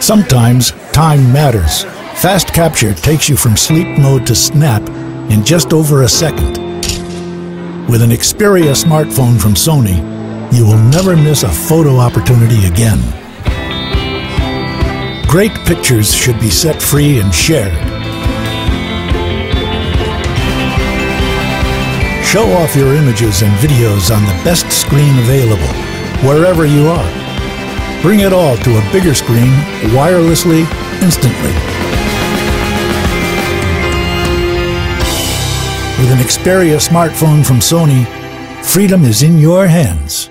Sometimes time matters. Fast Capture takes you from sleep mode to snap in just over a second. With an Xperia smartphone from Sony, you will never miss a photo opportunity again. Great pictures should be set free and shared. Show off your images and videos on the best screen available, wherever you are. Bring it all to a bigger screen wirelessly, instantly. With an Xperia smartphone from Sony, freedom is in your hands.